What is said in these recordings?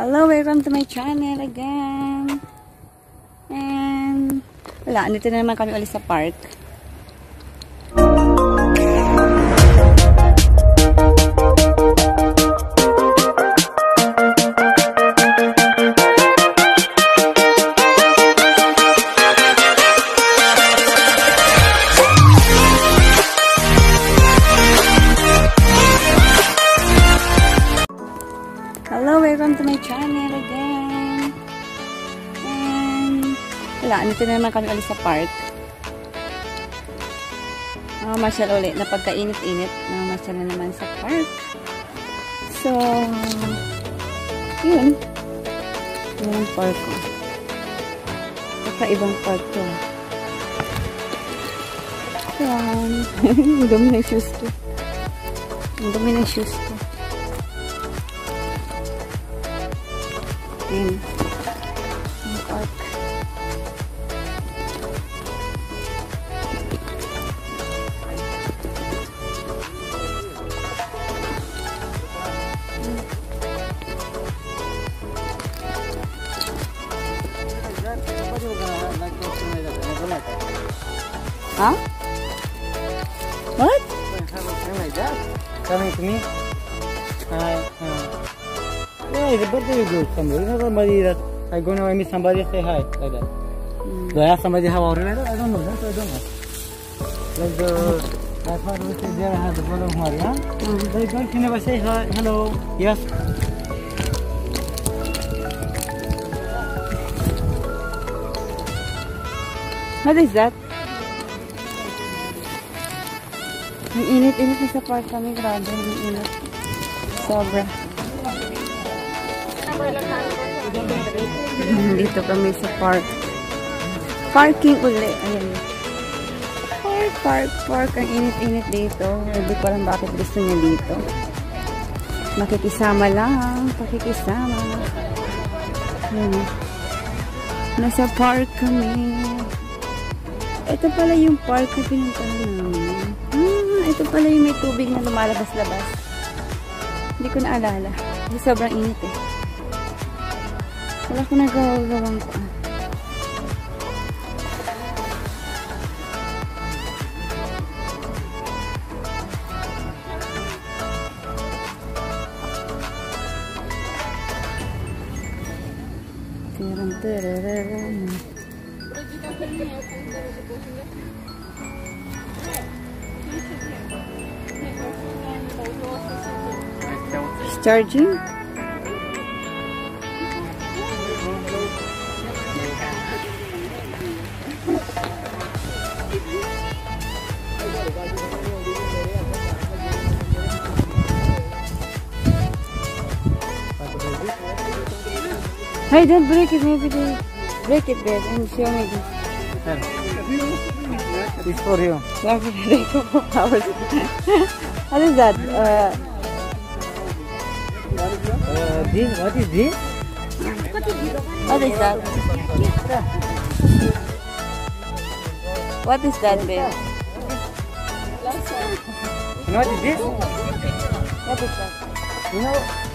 Hello, welcome to my channel again. And, wala, andito na naman kami ulit sa park. Wala, andito na naman kami ulit sa park. Uh, masyal ulit na pagkainit-init na masyal na naman sa park. So, yun. Yun ang park ko. Kakaibang park to. Yan. Ang dumi ng shoes ko. Ang dumi ng shoes ko. Ayan. Ha? What? Coming to me? Hi. Yeah, it's a birthday good. Somebody, somebody that I go now I meet somebody say hi like that. Mm. Do I have somebody have already? I don't know. That I don't know. Like the thought we say there I have the problem here, huh? Mm. They don't you never say hi, hello, yes. What is that? Ang init-init na sa park kami. Grabe, ang init. Sobra. Dito kami sa park. Parking uli. Ayan. Park, park, park. Ang init-init dito. Hindi ko alam bakit gusto niya dito. Makikisama lang. Pakikisama. Ayan. Nasa park kami. Ito pala yung park na pinuntahan. Ito pala yung may tubig na lumalabas-labas. Hindi ko naalala. Kasi sobrang init eh. Wala ko nagawagawang ko. Tiram, tararam. It's charging. Hey, don't break it. Maybe they break it there and show me this. It's for you. What is that? Uh, Uh, this, what is this? what is that? What is that, babe? You know what is this? What is that? You know,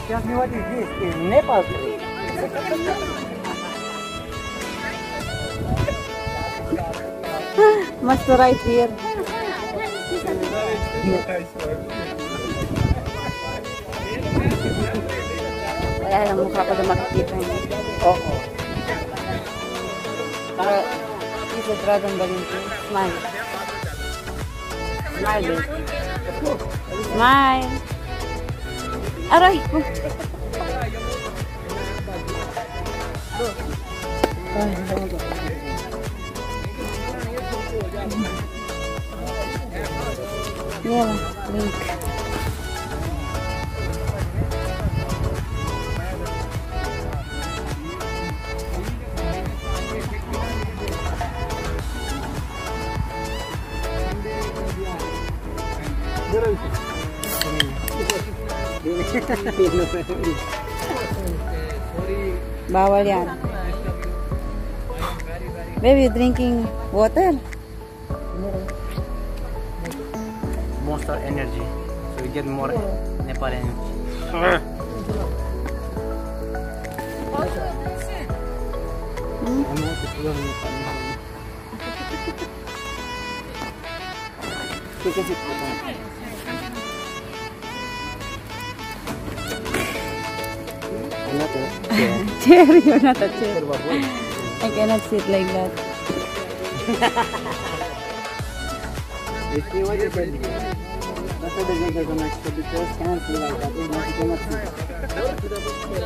tell me what is this? It's Nepal tree. Must right here. Wala lang mukha ko makikita niya. Oh, oh. Pero, he's a dragon Valentin. Smile. Smile, babe. Smile. Aray! Oh. Ay. Yeah, link. Bawalian. Baby, you drinking water? Monster energy. So we get more Nepal energy. Hmm? Renata. Yeah. chair, you're not a chair. I cannot sit like that.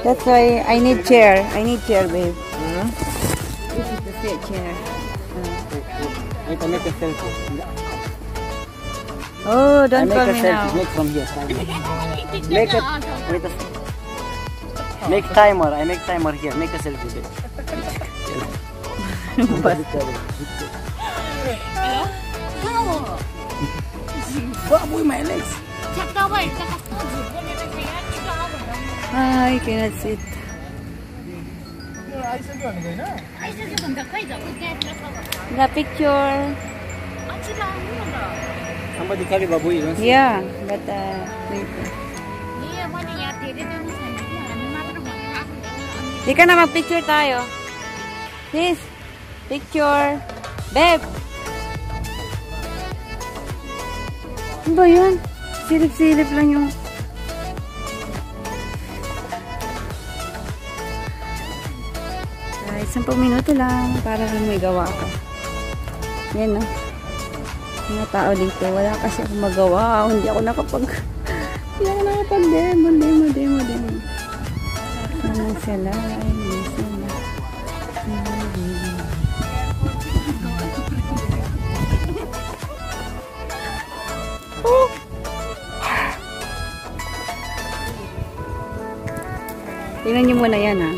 that's why I need chair. I need chair, babe. Mm -hmm. This is the set chair. Uh-huh. I can make a selfie. Oh, don't I make a me selfie. now. Make from here. Make it. A, Make timer. I make timer here. Make a selfie. Hello. Hello. with my legs? I cannot sit. The picture. Somebody carry babu. Yeah, but uh, later. Di ka na mag-picture tayo. Please. Picture. Babe. Ano ba yun? Silip-silip lang yung... Ay, 10 minuto lang para lang may gawa ko. Yan no. Mga tao dito. Wala kasi ako magawa. Hindi ako nakapag... Hindi ako nakapag-demo, demo, demo, demo. Ano sila? Ay, may sila. Oh! Tingnan niyo muna yan ha.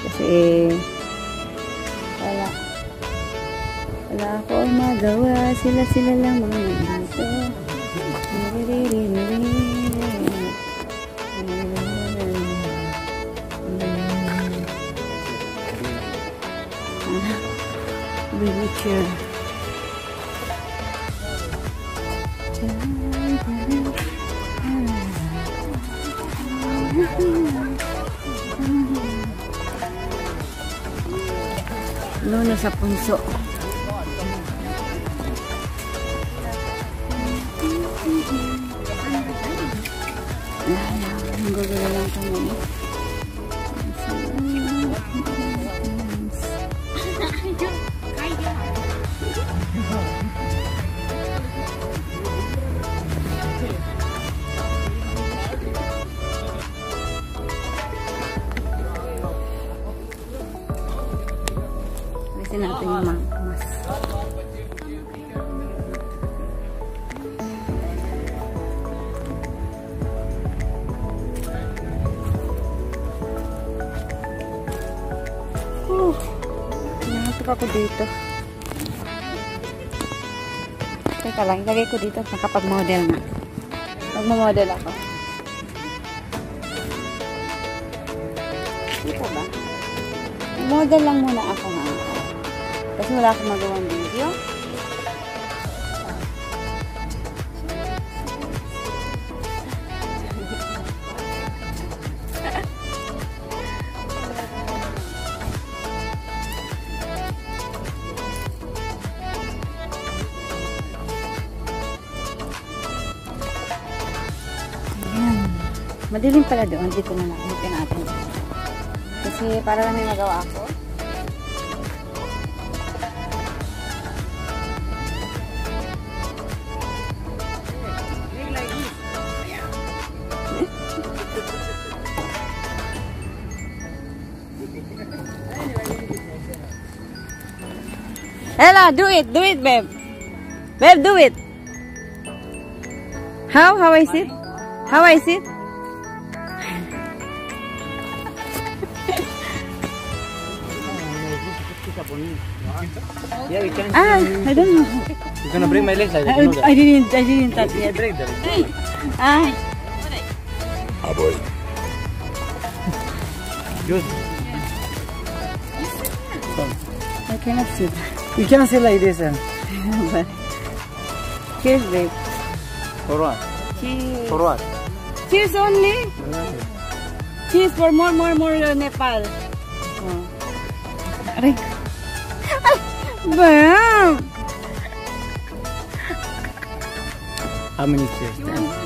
Kasi wala. Wala akong magawa. Sila sila lang mga nandito. Wheelchair. Luno sa punso. Ako dito. Teka lang, ilagay ko dito. Nakapag-model na. Magmamodel ako. Dito ba? Model lang muna ako nga. Kasi wala akong magawang video. Madilim pala doon. Dito na lang. Dito natin. Kasi para lang may magawa ako. Ella, do it. Do it, babe. Babe, do it. How? How I sit? How I sit? Yeah, we can. Ah, I don't know. You're gonna bring my legs like that. You know I, I didn't, I didn't touch Yeah, it. break that. Ah, boy, Good. I cannot sit. You cannot say like this, and But Cheers, babe. for what? Cheers. For what? Cheers only. Cheers for more, more, more uh, Nepal. Oh. Aray. 왜? How many sisters?